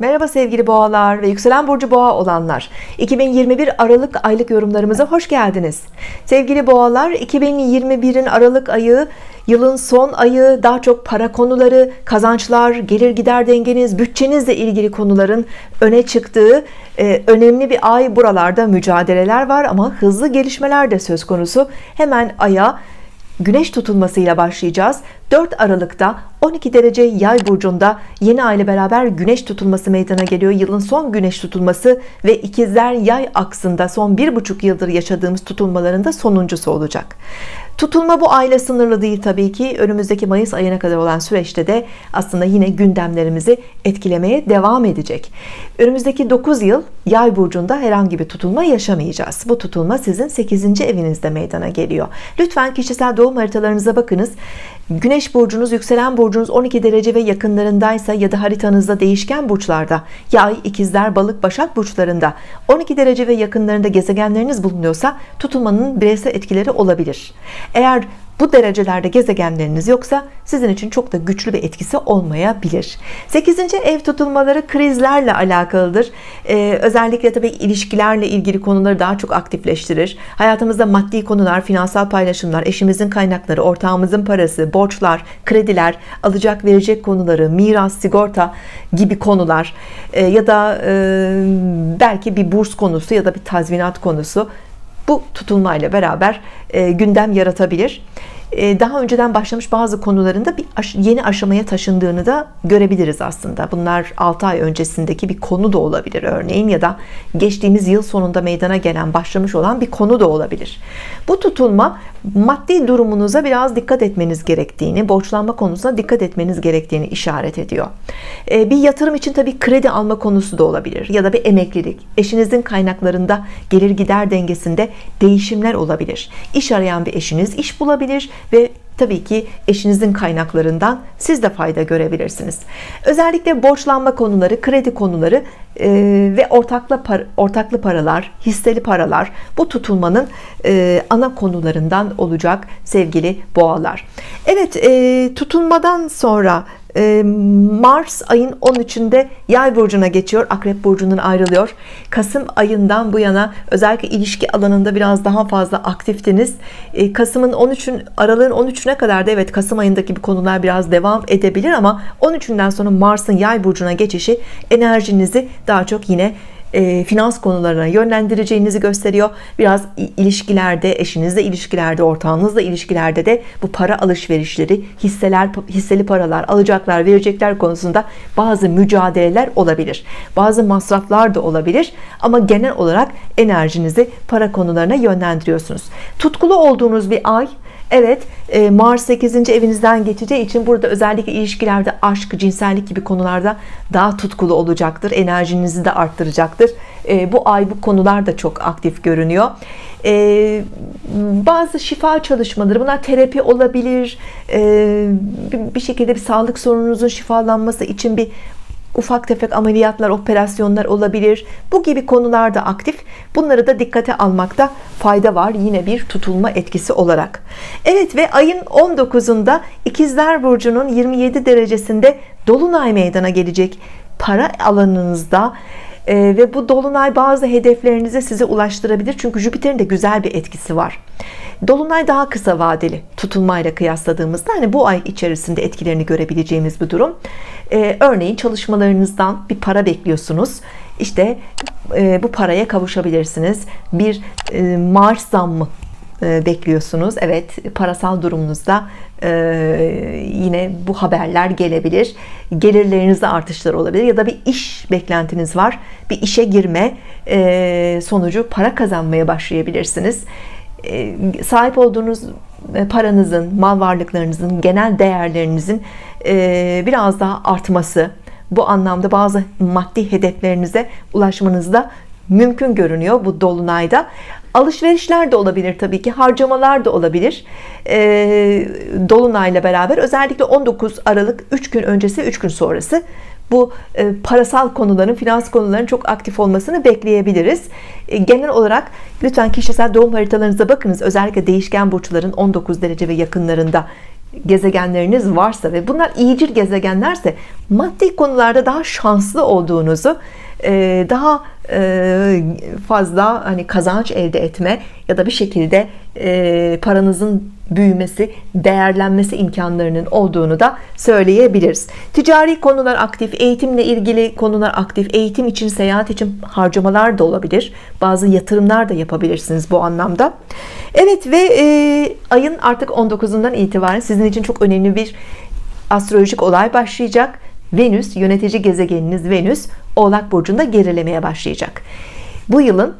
Merhaba sevgili boğalar ve yükselen burcu boğa olanlar. 2021 Aralık aylık yorumlarımıza hoş geldiniz. Sevgili boğalar 2021'in Aralık ayı yılın son ayı daha çok para konuları kazançlar gelir gider dengeniz bütçenizle ilgili konuların öne çıktığı e, önemli bir ay buralarda mücadeleler var ama hızlı gelişmeler de söz konusu. Hemen aya güneş tutulmasıyla başlayacağız. 4 Aralık'ta 12 derece yay burcunda yeni ay ile beraber güneş tutulması meydana geliyor yılın son güneş tutulması ve ikizler yay aksında son bir buçuk yıldır yaşadığımız tutulmaların da sonuncusu olacak Tutulma bu ayla sınırlı değil tabii ki. Önümüzdeki Mayıs ayına kadar olan süreçte de aslında yine gündemlerimizi etkilemeye devam edecek. Önümüzdeki 9 yıl Yay burcunda herhangi bir tutulma yaşamayacağız. Bu tutulma sizin 8. evinizde meydana geliyor. Lütfen kişisel doğum haritalarınıza bakınız. Güneş burcunuz, yükselen burcunuz 12 derece ve yakınlarındaysa ya da haritanızda değişken burçlarda, Yay, ikizler, balık, başak burçlarında 12 derece ve yakınlarında gezegenleriniz bulunuyorsa tutulmanın bireysel etkileri olabilir. Eğer bu derecelerde gezegenleriniz yoksa sizin için çok da güçlü bir etkisi olmayabilir. 8. ev tutulmaları krizlerle alakalıdır. Ee, özellikle tabii ilişkilerle ilgili konuları daha çok aktifleştirir. Hayatımızda maddi konular finansal paylaşımlar eşimizin kaynakları ortağımızın parası borçlar krediler alacak verecek konuları miras sigorta gibi konular e, ya da e, belki bir burs konusu ya da bir tazminat konusu bu tutulmayla beraber e, gündem yaratabilir. E, daha önceden başlamış bazı konularında bir yeni aşamaya taşındığını da görebiliriz aslında. Bunlar 6 ay öncesindeki bir konu da olabilir örneğin ya da geçtiğimiz yıl sonunda meydana gelen başlamış olan bir konu da olabilir. Bu tutulma maddi durumunuza biraz dikkat etmeniz gerektiğini borçlanma konusuna dikkat etmeniz gerektiğini işaret ediyor. E, bir yatırım için tabii kredi alma konusu da olabilir ya da bir emeklilik. Eşinizin kaynaklarında gelir gider dengesinde değişimler olabilir. İş arayan bir eşiniz iş bulabilir ve tabii ki eşinizin kaynaklarından siz de fayda görebilirsiniz. Özellikle borçlanma konuları kredi konuları e, ve ortaklı, par ortaklı paralar hisseli paralar bu tutulmanın e, ana konularından olacak sevgili boğalar. Evet e, tutulmadan sonra Mars ayın 13'ünde yay burcuna geçiyor akrep burcundan ayrılıyor. Kasım ayından bu yana özellikle ilişki alanında biraz daha fazla aktiftiniz. Kasım'ın 13'ün aralığın 13'üne kadar da evet Kasım ayındaki bir konular biraz devam edebilir ama 13'ünden sonra Mars'ın yay burcuna geçişi enerjinizi daha çok yine e, finans konularına yönlendireceğinizi gösteriyor. Biraz ilişkilerde eşinizle ilişkilerde ortağınızla ilişkilerde de bu para alışverişleri hisseler hisseli paralar alacaklar verecekler konusunda bazı mücadeleler olabilir. Bazı masraflar da olabilir ama genel olarak enerjinizi para konularına yönlendiriyorsunuz. Tutkulu olduğunuz bir ay Evet e, Mars 8. evinizden geçeceği için burada özellikle ilişkilerde aşk, cinsellik gibi konularda daha tutkulu olacaktır. Enerjinizi de arttıracaktır. E, bu ay bu konular da çok aktif görünüyor. E, bazı şifa çalışmaları bunlar terapi olabilir. Bir şekilde bir sağlık sorununuzun şifalanması için bir ufak tefek ameliyatlar, operasyonlar olabilir. Bu gibi konularda aktif. Bunları da dikkate almakta fayda var. Yine bir tutulma etkisi olarak. Evet ve ayın 19'unda İkizler Burcu'nun 27 derecesinde Dolunay meydana gelecek. Para alanınızda e, ve bu Dolunay bazı hedeflerinize size ulaştırabilir. Çünkü Jüpiter'in de güzel bir etkisi var. Dolunay daha kısa vadeli tutulmayla kıyasladığımızda hani bu ay içerisinde etkilerini görebileceğimiz bir durum. Ee, örneğin çalışmalarınızdan bir para bekliyorsunuz. İşte e, bu paraya kavuşabilirsiniz. Bir e, maaş zammı e, bekliyorsunuz. Evet parasal durumunuzda e, yine bu haberler gelebilir. Gelirlerinizde artışlar olabilir ya da bir iş beklentiniz var. Bir işe girme e, sonucu para kazanmaya başlayabilirsiniz. E, sahip olduğunuz e, paranızın, mal varlıklarınızın, genel değerlerinizin e, biraz daha artması, bu anlamda bazı maddi hedeflerinize ulaşmanızda mümkün görünüyor bu dolunayda. Alışverişler de olabilir tabii ki, harcamalar da olabilir. Dolunayla beraber özellikle 19 Aralık 3 gün öncesi 3 gün sonrası bu e, parasal konuların finans konuların çok aktif olmasını bekleyebiliriz e, genel olarak lütfen kişisel doğum haritalarınıza bakınız özellikle değişken burçların 19 derece ve yakınlarında gezegenleriniz varsa ve bunlar iyicil gezegenlerse maddi konularda daha şanslı olduğunuzu e, daha e, fazla hani kazanç elde etme ya da bir şekilde e, paranızın büyümesi, değerlenmesi imkanlarının olduğunu da söyleyebiliriz. Ticari konular aktif, eğitimle ilgili konular aktif, eğitim için, seyahat için harcamalar da olabilir. Bazı yatırımlar da yapabilirsiniz bu anlamda. Evet ve e, ayın artık 19'undan itibaren sizin için çok önemli bir astrolojik olay başlayacak. Venüs, yönetici gezegeniniz Venüs, Oğlak Burcu'nda gerilemeye başlayacak. Bu yılın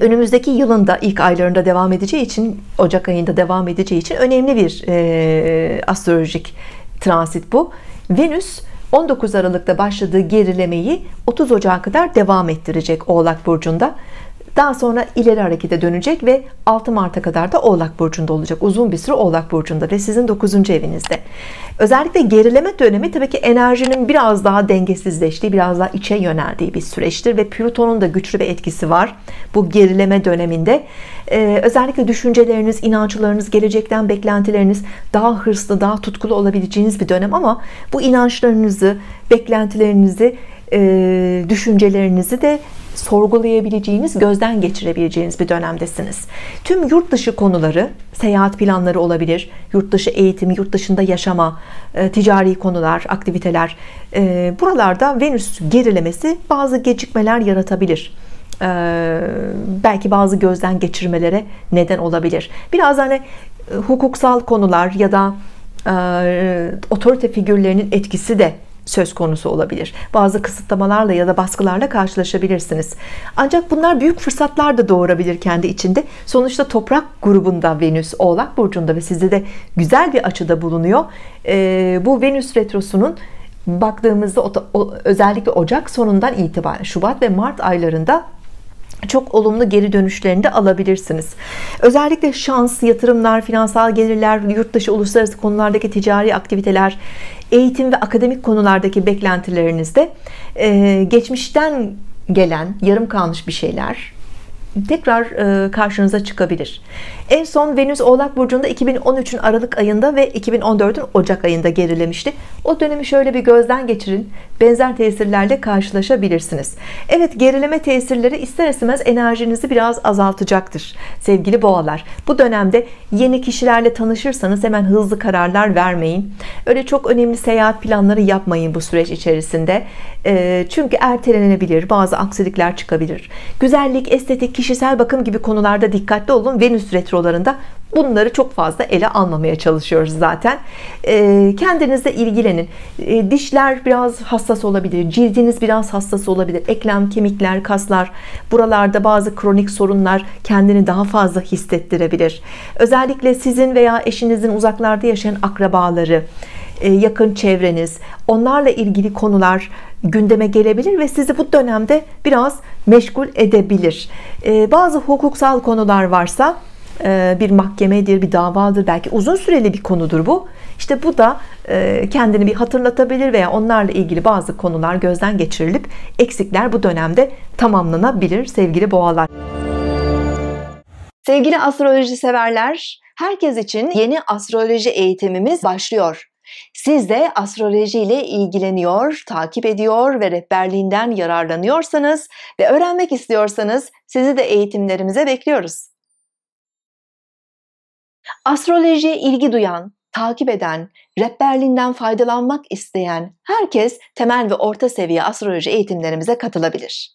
önümüzdeki yılın da ilk aylarında devam edeceği için Ocak ayında devam edeceği için önemli bir e, astrolojik transit bu. Venüs 19 Aralık'ta başladığı gerilemeyi 30 Ocak'a kadar devam ettirecek Oğlak Burcu'nda. Daha sonra ileri harekete dönecek ve 6 Mart'a kadar da Oğlak Burcu'nda olacak. Uzun bir süre Oğlak Burcu'nda ve sizin 9. evinizde. Özellikle gerileme dönemi tabii ki enerjinin biraz daha dengesizleştiği, biraz daha içe yöneldiği bir süreçtir ve Plüton'un da güçlü bir etkisi var bu gerileme döneminde. Ee, özellikle düşünceleriniz, inançlarınız, gelecekten beklentileriniz daha hırslı, daha tutkulu olabileceğiniz bir dönem ama bu inançlarınızı, beklentilerinizi, e, düşüncelerinizi de sorgulayabileceğiniz, gözden geçirebileceğiniz bir dönemdesiniz. Tüm yurt dışı konuları, seyahat planları olabilir, yurt dışı eğitimi, yurt dışında yaşama, e, ticari konular, aktiviteler. E, buralarda Venüs gerilemesi bazı gecikmeler yaratabilir. E, belki bazı gözden geçirmelere neden olabilir. Biraz hani hukuksal konular ya da otorite figürlerinin etkisi de söz konusu olabilir. Bazı kısıtlamalarla ya da baskılarla karşılaşabilirsiniz. Ancak bunlar büyük fırsatlar da doğurabilir kendi içinde. Sonuçta toprak grubunda Venüs Oğlak burcunda ve sizde de güzel bir açıda bulunuyor. Ee, bu Venüs retrosunun baktığımızda özellikle Ocak sonundan itibaren Şubat ve Mart aylarında çok olumlu geri dönüşlerini de alabilirsiniz. Özellikle şans, yatırımlar, finansal gelirler, yurt dışı uluslararası konulardaki ticari aktiviteler, eğitim ve akademik konulardaki beklentilerinizde e, geçmişten gelen yarım kalmış bir şeyler tekrar e, karşınıza çıkabilir. En son Venüs Oğlak Burcu'nda 2013'ün Aralık ayında ve 2014'ün Ocak ayında gerilemişti. O dönemi şöyle bir gözden geçirin. Benzer tesirlerle karşılaşabilirsiniz. Evet gerileme tesirleri ister istemez enerjinizi biraz azaltacaktır. Sevgili boğalar bu dönemde yeni kişilerle tanışırsanız hemen hızlı kararlar vermeyin. Öyle çok önemli seyahat planları yapmayın bu süreç içerisinde. E, çünkü ertelenebilir bazı aksilikler çıkabilir. Güzellik, estetik, kişisel bakım gibi konularda dikkatli olun. Venüs retrolarında bunları çok fazla ele almamaya çalışıyoruz zaten. E, kendinizle ilgilenin. E, dişler biraz hassas olabilir. Cildiniz biraz hassas olabilir. Eklem, kemikler, kaslar. Buralarda bazı kronik sorunlar kendini daha fazla hissettirebilir. Özellikle sizin veya eşinizin uzaklarda yaşayan akrabaları, e, yakın çevreniz, onlarla ilgili konular gündeme gelebilir ve sizi bu dönemde biraz meşgul edebilir. E, bazı hukuksal konular varsa bir mahkemedir, bir davadır, belki uzun süreli bir konudur bu. İşte bu da kendini bir hatırlatabilir veya onlarla ilgili bazı konular gözden geçirilip eksikler bu dönemde tamamlanabilir sevgili boğalar. Sevgili astroloji severler, herkes için yeni astroloji eğitimimiz başlıyor. Siz de astroloji ile ilgileniyor, takip ediyor ve rehberliğinden yararlanıyorsanız ve öğrenmek istiyorsanız sizi de eğitimlerimize bekliyoruz. Astrolojiye ilgi duyan, takip eden, rehberliğinden faydalanmak isteyen herkes temel ve orta seviye astroloji eğitimlerimize katılabilir.